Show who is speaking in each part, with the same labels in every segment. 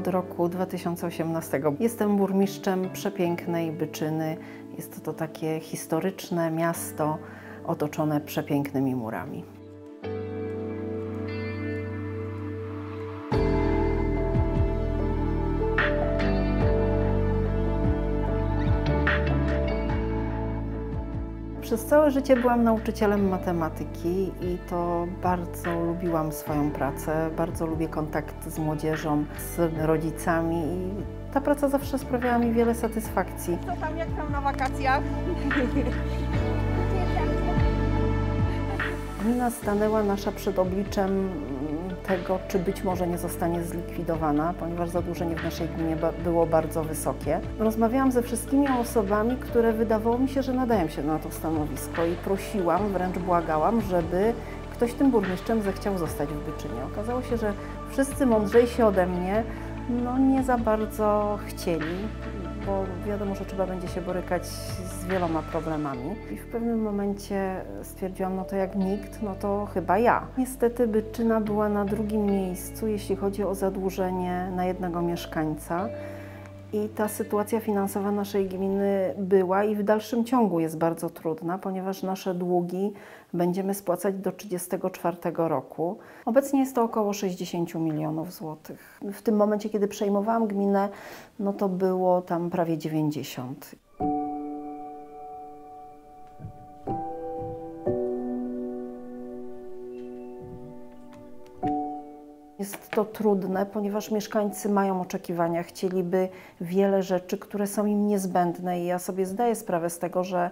Speaker 1: Od roku 2018 jestem burmistrzem przepięknej Byczyny. Jest to takie historyczne miasto otoczone przepięknymi murami. Przez całe życie byłam nauczycielem matematyki i to bardzo lubiłam swoją pracę. Bardzo lubię kontakt z młodzieżą, z rodzicami i ta praca zawsze sprawiała mi wiele satysfakcji.
Speaker 2: Co tam, jak tam na wakacjach?
Speaker 1: Gmina stanęła nasza przed obliczem tego, czy być może nie zostanie zlikwidowana, ponieważ zadłużenie w naszej gminie było bardzo wysokie. Rozmawiałam ze wszystkimi osobami, które wydawało mi się, że nadają się na to stanowisko i prosiłam, wręcz błagałam, żeby ktoś tym burmistrzem zechciał zostać w Byczynie. Okazało się, że wszyscy mądrzejsi ode mnie no, nie za bardzo chcieli bo wiadomo, że trzeba będzie się borykać z wieloma problemami. I w pewnym momencie stwierdziłam, no to jak nikt, no to chyba ja. Niestety Byczyna była na drugim miejscu, jeśli chodzi o zadłużenie na jednego mieszkańca. I ta sytuacja finansowa naszej gminy była i w dalszym ciągu jest bardzo trudna, ponieważ nasze długi będziemy spłacać do 34 roku. Obecnie jest to około 60 milionów złotych. W tym momencie, kiedy przejmowałam gminę, no to było tam prawie 90. Jest to trudne, ponieważ mieszkańcy mają oczekiwania, chcieliby wiele rzeczy, które są im niezbędne i ja sobie zdaję sprawę z tego, że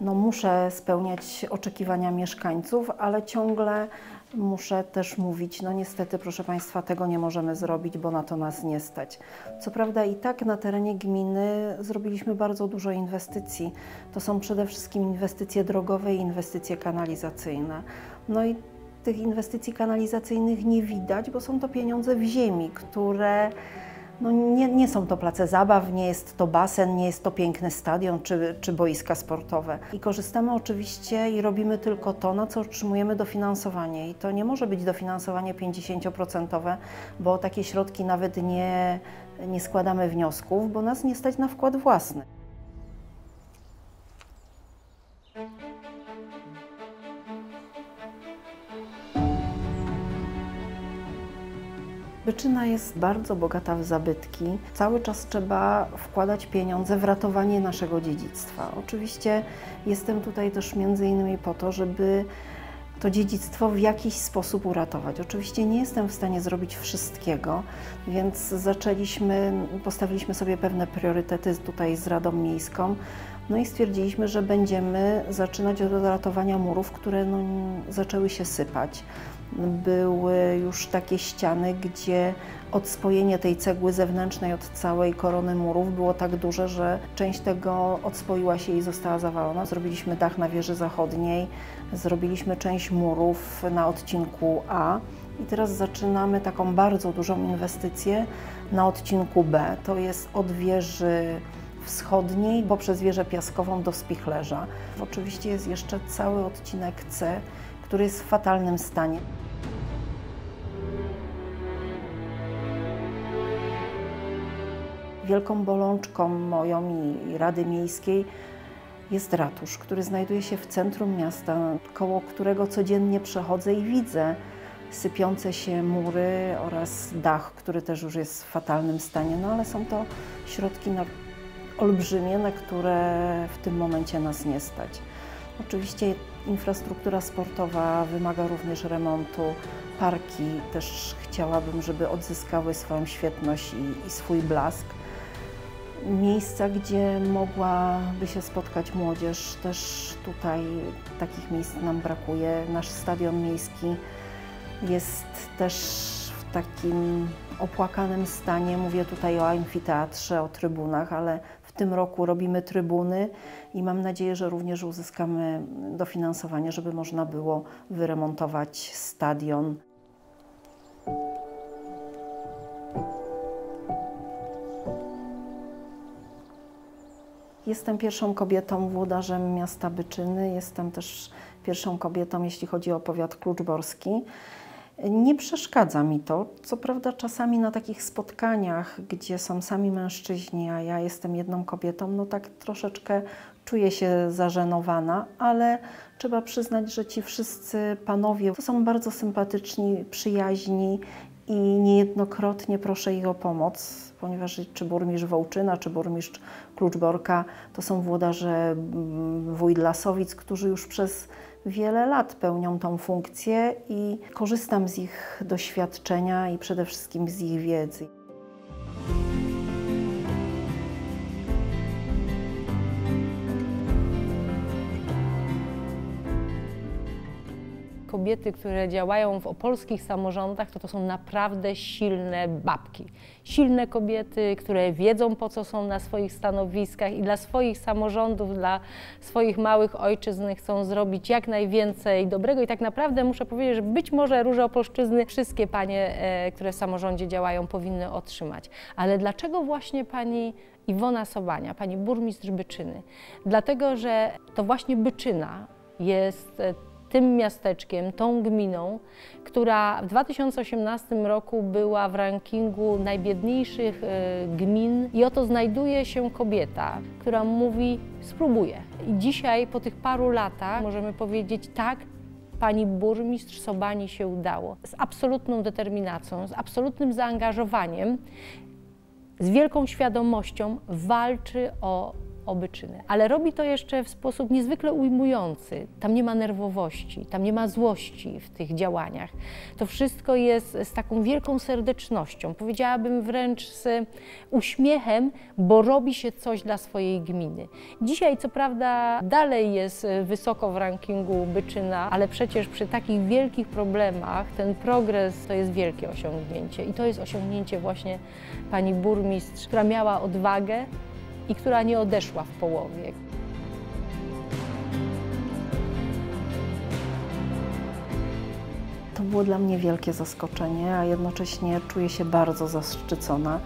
Speaker 1: no muszę spełniać oczekiwania mieszkańców, ale ciągle muszę też mówić, no niestety, proszę Państwa, tego nie możemy zrobić, bo na to nas nie stać. Co prawda i tak na terenie gminy zrobiliśmy bardzo dużo inwestycji. To są przede wszystkim inwestycje drogowe i inwestycje kanalizacyjne. No i tych inwestycji kanalizacyjnych nie widać, bo są to pieniądze w ziemi, które no nie, nie, są to place zabaw, nie jest to basen, nie jest to piękny stadion czy, czy boiska sportowe. I korzystamy oczywiście i robimy tylko to, na co otrzymujemy dofinansowanie. I to nie może być dofinansowanie 50%, bo takie środki nawet nie, nie składamy wniosków, bo nas nie stać na wkład własny. Byczyna jest bardzo bogata w zabytki. Cały czas trzeba wkładać pieniądze w ratowanie naszego dziedzictwa. Oczywiście jestem tutaj też między innymi po to, żeby to dziedzictwo w jakiś sposób uratować. Oczywiście nie jestem w stanie zrobić wszystkiego, więc zaczęliśmy, postawiliśmy sobie pewne priorytety tutaj z Radą Miejską. No i stwierdziliśmy, że będziemy zaczynać od ratowania murów, które no, zaczęły się sypać były już takie ściany, gdzie odspojenie tej cegły zewnętrznej od całej korony murów było tak duże, że część tego odspoiła się i została zawalona. Zrobiliśmy dach na wieży zachodniej, zrobiliśmy część murów na odcinku A i teraz zaczynamy taką bardzo dużą inwestycję na odcinku B. To jest od wieży wschodniej poprzez wieżę piaskową do Spichlerza. Oczywiście jest jeszcze cały odcinek C, który jest w fatalnym stanie. Wielką bolączką moją i Rady Miejskiej jest ratusz, który znajduje się w centrum miasta, koło którego codziennie przechodzę i widzę sypiące się mury oraz dach, który też już jest w fatalnym stanie, no ale są to środki na olbrzymie, na które w tym momencie nas nie stać. Oczywiście infrastruktura sportowa wymaga również remontu. Parki też chciałabym, żeby odzyskały swoją świetność i, i swój blask. Miejsca, gdzie mogłaby się spotkać młodzież, też tutaj takich miejsc nam brakuje. Nasz stadion miejski jest też w takim opłakanym stanie. Mówię tutaj o amfiteatrze, o trybunach, ale tym roku robimy trybuny i mam nadzieję, że również uzyskamy dofinansowanie, żeby można było wyremontować stadion. Jestem pierwszą kobietą włodarzem miasta Byczyny. Jestem też pierwszą kobietą, jeśli chodzi o powiat kluczborski. Nie przeszkadza mi to. Co prawda, czasami na takich spotkaniach, gdzie są sami mężczyźni, a ja jestem jedną kobietą, no tak troszeczkę czuję się zażenowana, ale trzeba przyznać, że ci wszyscy panowie to są bardzo sympatyczni, przyjaźni i niejednokrotnie proszę ich o pomoc, ponieważ czy burmistrz Wołczyna, czy burmistrz Kluczborka to są włodarze mm, wójt którzy już przez wiele lat pełnią tą funkcję i korzystam z ich doświadczenia i przede wszystkim z ich wiedzy.
Speaker 3: Kobiety, które działają w opolskich samorządach, to to są naprawdę silne babki. Silne kobiety, które wiedzą po co są na swoich stanowiskach i dla swoich samorządów, dla swoich małych ojczyzn chcą zrobić jak najwięcej dobrego i tak naprawdę muszę powiedzieć, że być może Róże Opolszczyzny wszystkie panie, e, które w samorządzie działają powinny otrzymać. Ale dlaczego właśnie pani Iwona Sobania, pani burmistrz Byczyny? Dlatego, że to właśnie Byczyna jest e, tym miasteczkiem, tą gminą, która w 2018 roku była w rankingu najbiedniejszych e, gmin i oto znajduje się kobieta, która mówi spróbuję. I dzisiaj po tych paru latach możemy powiedzieć tak, pani burmistrz Sobani się udało. Z absolutną determinacją, z absolutnym zaangażowaniem, z wielką świadomością walczy o obyczyny. Ale robi to jeszcze w sposób niezwykle ujmujący. Tam nie ma nerwowości, tam nie ma złości w tych działaniach. To wszystko jest z taką wielką serdecznością, powiedziałabym wręcz z uśmiechem, bo robi się coś dla swojej gminy. Dzisiaj, co prawda, dalej jest wysoko w rankingu Byczyna, ale przecież przy takich wielkich problemach ten progres to jest wielkie osiągnięcie. I to jest osiągnięcie właśnie pani burmistrz, która miała odwagę i która nie odeszła w połowie.
Speaker 1: To było dla mnie wielkie zaskoczenie, a jednocześnie czuję się bardzo zaszczycona,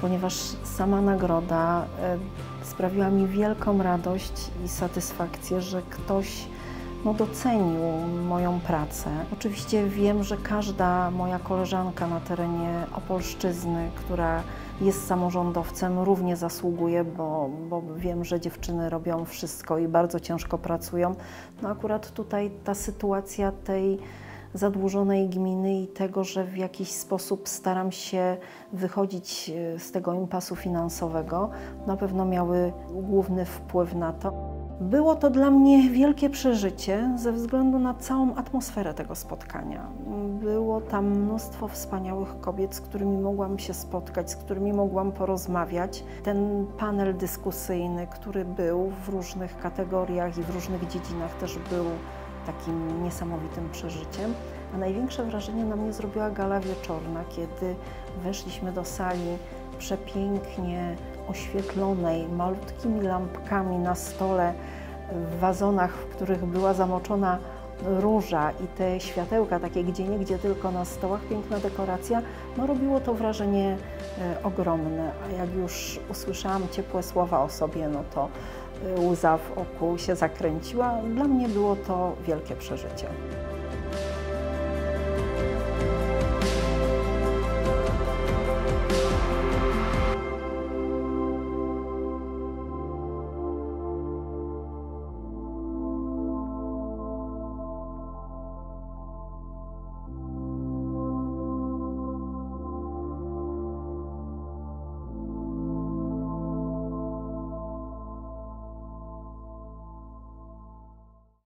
Speaker 1: ponieważ sama nagroda e, sprawiła mi wielką radość i satysfakcję, że ktoś no, docenił moją pracę. Oczywiście wiem, że każda moja koleżanka na terenie Opolszczyzny, która jest samorządowcem, równie zasługuje, bo, bo wiem, że dziewczyny robią wszystko i bardzo ciężko pracują. No akurat tutaj ta sytuacja tej zadłużonej gminy i tego, że w jakiś sposób staram się wychodzić e, z tego impasu finansowego, na pewno miały główny wpływ na to. Było to dla mnie wielkie przeżycie ze względu na całą atmosferę tego spotkania. Było tam mnóstwo wspaniałych kobiet, z którymi mogłam się spotkać, z którymi mogłam porozmawiać. Ten panel dyskusyjny, który był w różnych kategoriach i w różnych dziedzinach, też był takim niesamowitym przeżyciem. A największe wrażenie na mnie zrobiła gala wieczorna, kiedy weszliśmy do sali przepięknie oświetlonej malutkimi lampkami na stole, w wazonach, w których była zamoczona róża i te światełka takie gdzie nie gdzie tylko na stołach, piękna dekoracja, no robiło to wrażenie e, ogromne. A jak już usłyszałam ciepłe słowa o sobie, no to e, łza w oku się zakręciła. Dla mnie było to wielkie przeżycie.